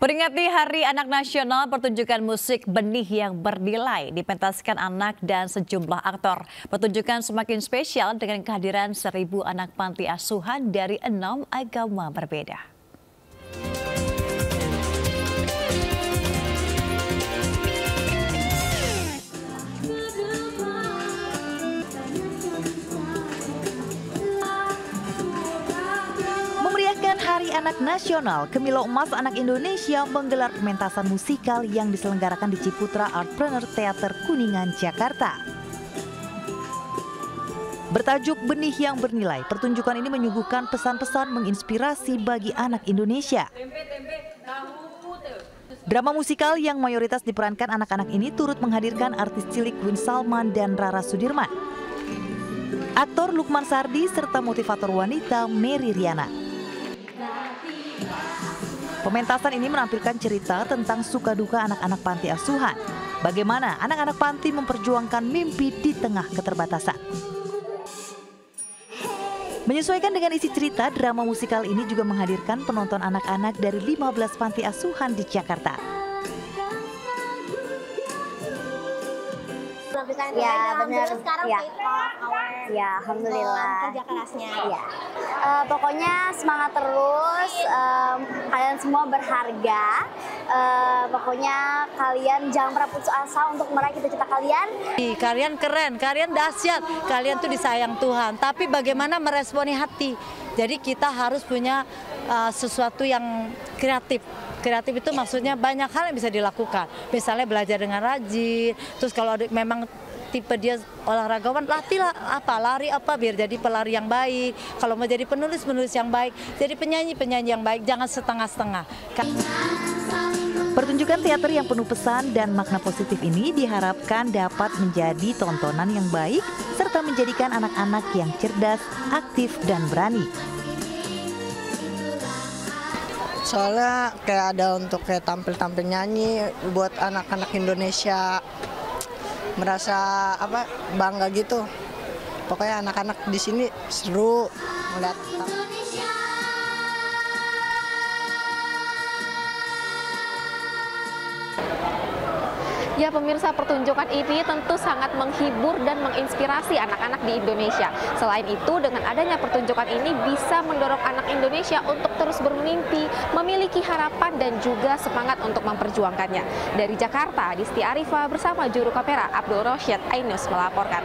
Peringati Hari Anak Nasional, pertunjukan musik benih yang bernilai dipentaskan anak dan sejumlah aktor. Pertunjukan semakin spesial dengan kehadiran seribu anak panti asuhan dari enam agama berbeda. Hari Anak Nasional, Kemilo Emas Anak Indonesia menggelar pementasan musikal yang diselenggarakan di Ciputra Artpreneur Theater Kuningan, Jakarta. Bertajuk Benih yang Bernilai, pertunjukan ini menyuguhkan pesan-pesan menginspirasi bagi anak Indonesia. Drama musikal yang mayoritas diperankan anak-anak ini turut menghadirkan artis cilik Win Salman dan Rara Sudirman. Aktor Lukman Sardi serta motivator wanita Mary Riana. Pementasan ini menampilkan cerita tentang suka duka anak-anak panti asuhan. Bagaimana anak-anak panti memperjuangkan mimpi di tengah keterbatasan. Menyesuaikan dengan isi cerita, drama musikal ini juga menghadirkan penonton anak-anak dari 15 panti asuhan di Jakarta. Ya benar. sekarang ya. ya alhamdulillah. kerja kerasnya. Ya. Uh, pokoknya semangat terus um, kalian semua berharga. Uh, pokoknya kalian jangan pernah putus asa untuk meraih cita-cita kalian. Kalian keren kalian dahsyat. Kalian tuh disayang Tuhan. Tapi bagaimana meresponi hati jadi kita harus punya uh, sesuatu yang kreatif. Kreatif itu maksudnya banyak hal yang bisa dilakukan. Misalnya belajar dengan rajin, terus kalau memang tipe dia olahragawan latihlah apa lari apa biar jadi pelari yang baik. Kalau mau jadi penulis penulis yang baik. Jadi penyanyi penyanyi yang baik jangan setengah-setengah Pertunjukan teater yang penuh pesan dan makna positif ini diharapkan dapat menjadi tontonan yang baik serta menjadikan anak-anak yang cerdas, aktif, dan berani. Soalnya kayak ada untuk kayak tampil-tampil nyanyi buat anak-anak Indonesia merasa apa bangga gitu pokoknya anak-anak di sini seru melihat Ya pemirsa pertunjukan ini tentu sangat menghibur dan menginspirasi anak-anak di Indonesia. Selain itu dengan adanya pertunjukan ini bisa mendorong anak Indonesia untuk terus bermimpi, memiliki harapan dan juga semangat untuk memperjuangkannya. Dari Jakarta, Disti Arifa bersama juru kamera Abdul Rosyid Ainus melaporkan.